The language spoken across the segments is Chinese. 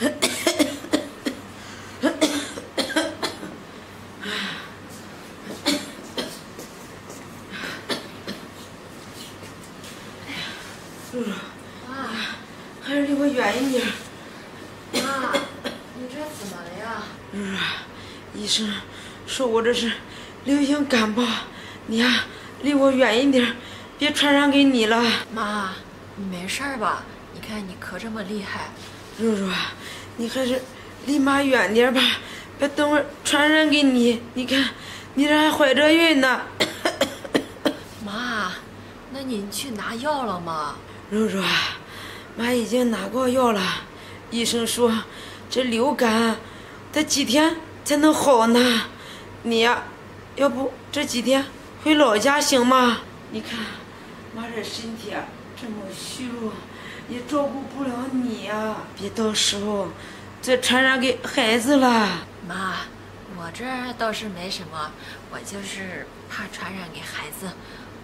露露，妈，还是离我远一点。妈，你这怎么了呀？露露，医生说我这是流行感冒，你呀、离我远一点，别传染给你了。妈，你没事儿吧？你看你咳这么厉害。露露啊，你还是离妈远点吧，别等会儿传染给你。你看，你这还怀着孕呢。妈，那你去拿药了吗？肉肉啊，妈已经拿过药了，医生说这流感得几天才能好呢。你呀、要不这几天回老家行吗？你看，妈这身体啊这么虚弱，也照顾不了你呀、别到时候再传染给孩子了。妈，我这倒是没什么，我就是怕传染给孩子。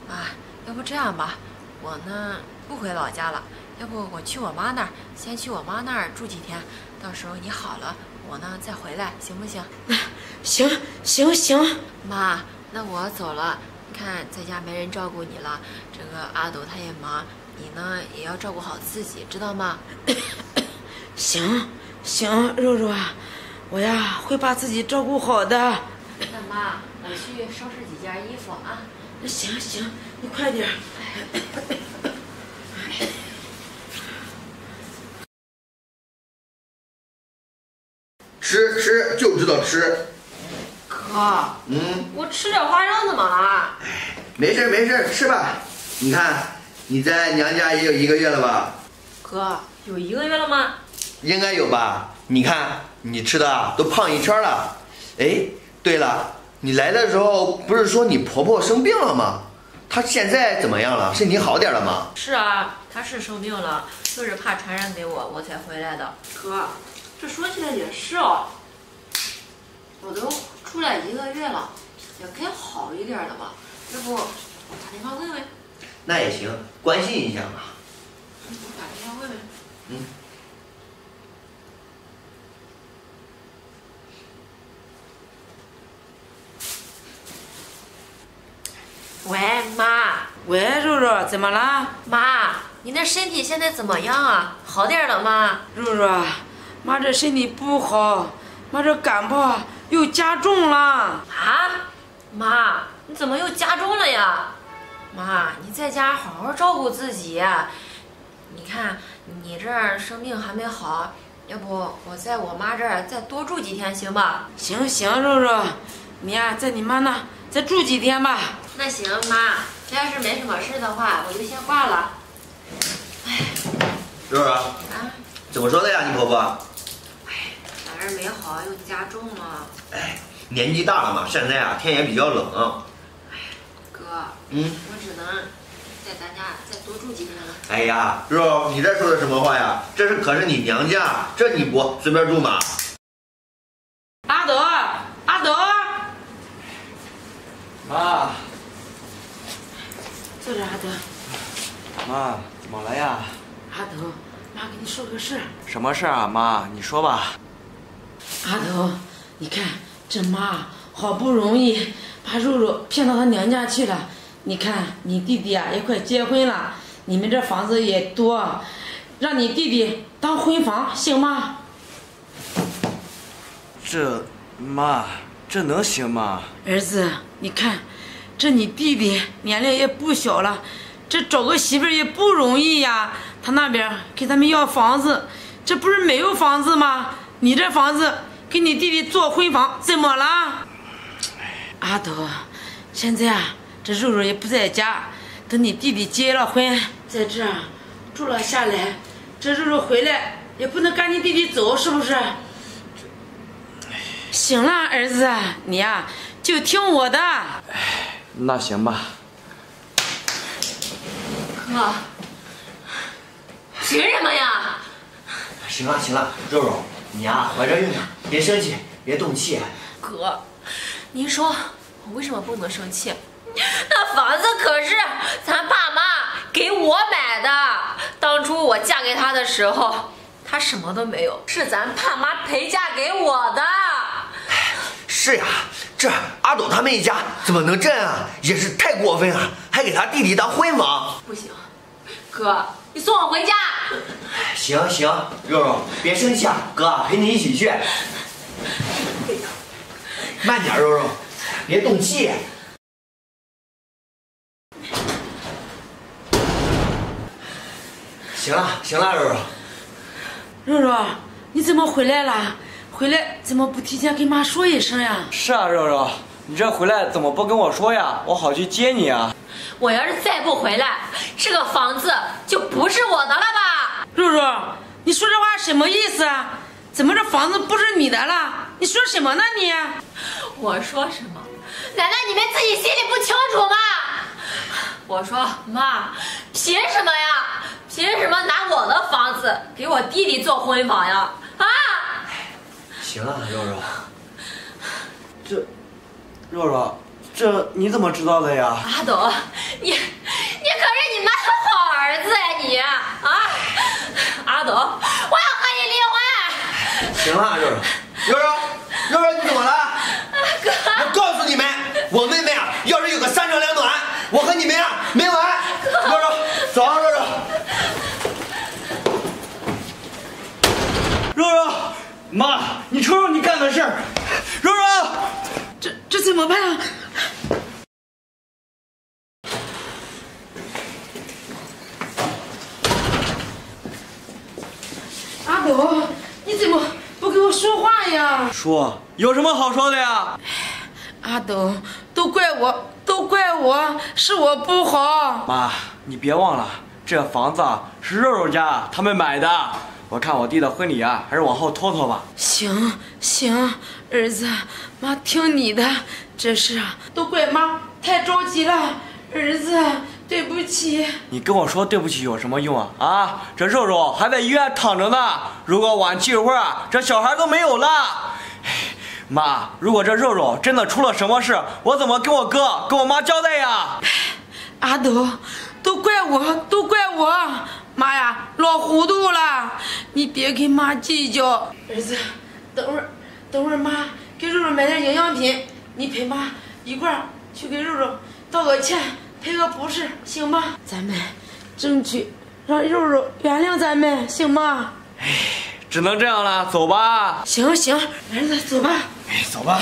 妈，要不这样吧，我呢不回老家了，要不我去我妈那儿，先去我妈那儿住几天，到时候你好了，我呢再回来，行不行？行行行，妈，那我走了。看在家没人照顾你了，这个阿斗他也忙，你呢也要照顾好自己，知道吗？行行，肉肉啊，我呀会把自己照顾好的。那妈，我去收拾几件衣服啊。那行行，你快点。吃吃就知道吃，哥，嗯，我吃点花生怎么了？没事没事，吃吧。你看你在娘家也有一个月了吧？哥，有一个月了吗？应该有吧？你看你吃的啊都胖一圈了。哎，对了，你来的时候不是说你婆婆生病了吗？她现在怎么样了？身体好点了吗？是啊，她是生病了，就是怕传染给我，我才回来的。哥，这说起来也是哦，我都出来一个月了，也该好一点了吧？要不我打电话问问？那也行，关心一下嘛。我打电话问问。嗯。喂，妈，喂，肉肉，怎么了？妈，你那身体现在怎么样啊？好点了吗？肉肉啊，妈这身体不好，妈这感冒又加重了。啊，妈，你怎么又加重了呀？妈，你在家好好照顾自己。你看你这儿生病还没好，要不我在我妈这儿再多住几天行吧？行行，肉肉，你呀、在你妈那再住几天吧。那行，妈，这要是没什么事的话，我就先挂了。哎肉肉，啊，怎么说的呀？你婆婆？哎反正没好又加重了。哎，年纪大了嘛，现在啊天也比较冷。哥，嗯。我只能在咱家再多住几天了。哎呀，肉，你这说的什么话呀？这是可是你娘家，这你不随便住吗？阿德，阿德，妈，坐着，阿德，妈，怎么了呀？阿德，妈跟你说个事儿。什么事儿啊，妈？你说吧。阿德，你看这妈好不容易把肉肉骗到她娘家去了。你看你弟弟啊也快结婚了，你们这房子也多，让你弟弟当婚房行吗？这，妈，这能行吗？儿子，你看，这你弟弟年龄也不小了，这找个媳妇也不容易呀。他那边给他们要房子，这不是没有房子吗？你这房子给你弟弟做婚房，怎么了？阿斗，现在啊，这肉肉也不在家，等你弟弟结了婚，在这儿住了下来，这肉肉回来也不能赶你弟弟走，是不是？行了，儿子，你呀、就听我的。那行吧。哥，凭什么呀？行了行了，肉肉，你呀、怀着孕呢，别生气，别动气。哥，您说我为什么不能生气？那房子可是咱爸妈给我买的，当初我嫁给他的时候，他他什么都没有，是咱爸妈陪嫁给我的。是呀，这阿斗他们一家怎么能这样啊？也是太过分了，还给他弟弟当婚房。不行，哥，你送我回家。行行，肉肉别生气啊，哥陪你一起去。慢点，肉肉，别动气。行了行了，肉肉，肉肉，你怎么回来了？回来怎么不提前跟妈说一声呀？是啊，肉肉，你这回来怎么不跟我说呀？我好去接你啊。我要是再不回来，这个房子就不是我的了吧？肉肉，你说这话什么意思啊？怎么这房子不是你的了？你说什么呢你？我说什么？难道你们自己心里不清楚吗？我说妈，凭什么呀？凭什么拿我的房子给我弟弟做婚房呀？啊！行了，肉肉，这，肉肉，这你怎么知道的呀？阿斗，你你可是你妈的好儿子呀你啊！阿斗，我要和你离婚！行了，肉肉，肉肉，肉肉，你怎么了？哥，我告诉你们，我妹妹啊，要是有个三长两短，你们啊没完。肉肉，走啊，肉肉。肉肉，妈，你瞅瞅你干的事儿。肉肉，这这怎么办啊？阿斗，你怎么不跟我说话呀？说有什么好说的呀？阿斗，都怪我，都怪我，是我不好。妈，你别忘了，这房子啊是肉肉家他们买的。我看我弟的婚礼啊，还是往后拖拖吧。行行，儿子，妈听你的。这事啊，都怪妈太着急了。儿子，对不起。你跟我说对不起有什么用啊？啊，这肉肉还在医院躺着呢。如果晚去一会儿啊，这小孩都没有了。唉妈，如果这肉肉真的出了什么事，我怎么跟我哥、跟我妈交代呀？阿斗，都怪我，都怪我。妈呀，老糊涂了，你别跟妈计较。儿子，等会儿，等会儿妈给肉肉买点营养品，你陪妈一块儿去给肉肉道个歉，赔个不是，行吗？咱们争取让肉肉原谅咱们，行吗？只能这样了，走吧。行行，儿子，走吧。哎，走吧。